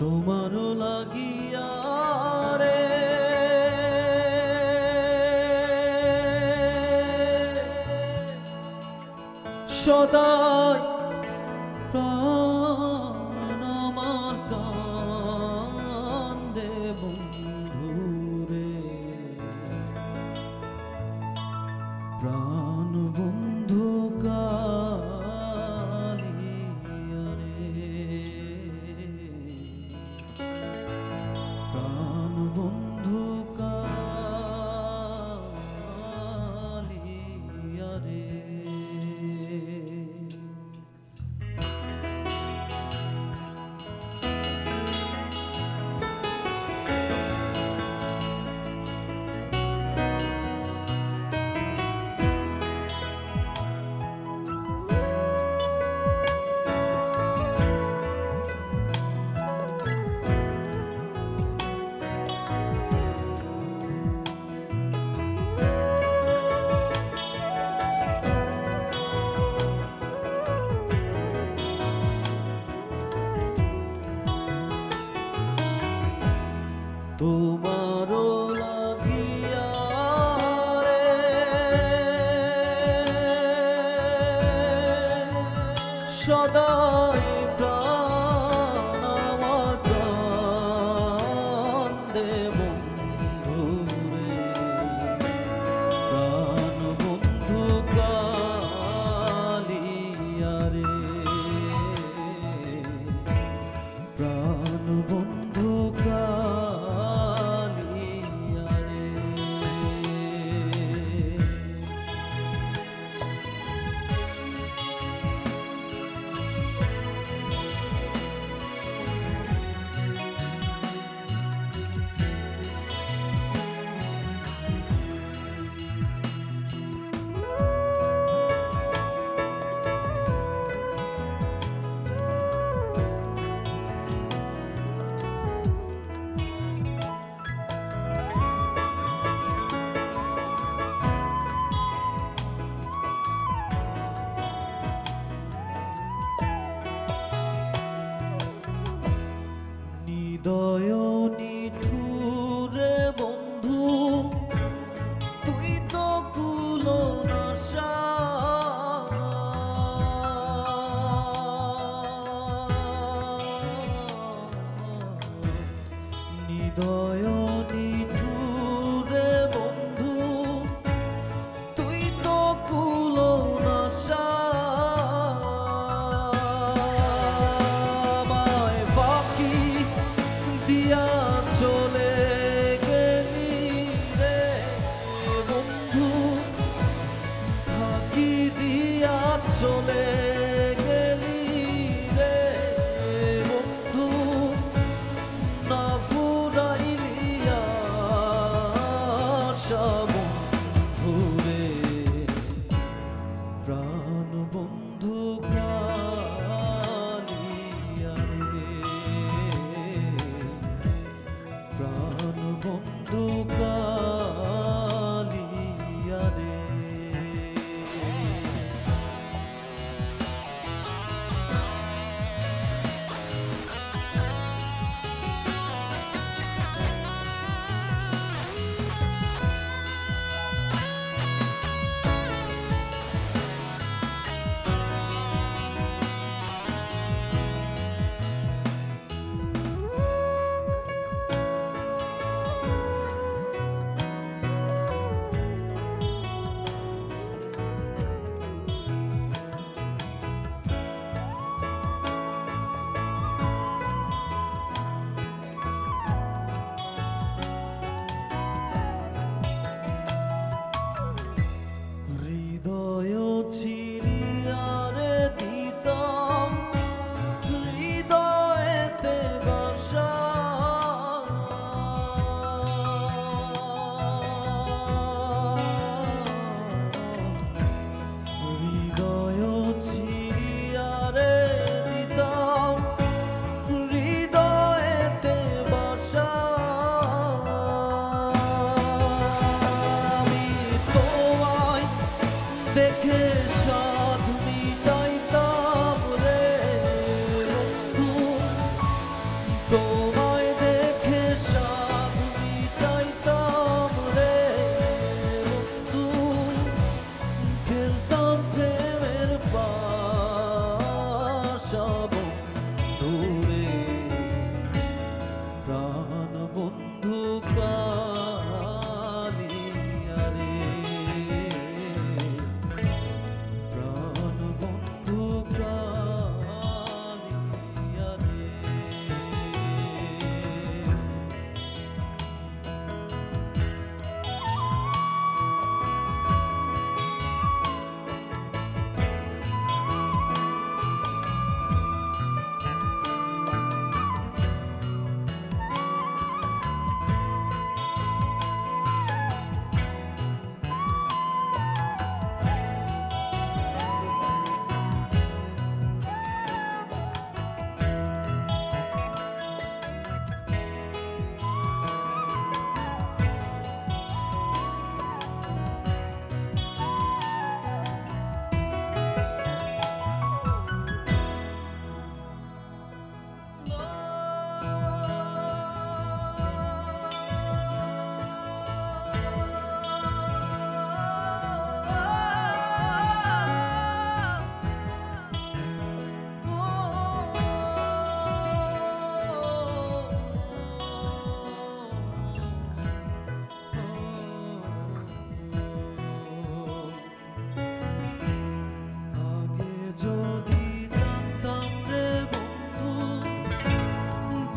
তোমারও লাগিয়া রে। সদায় প্রাণ তোমারও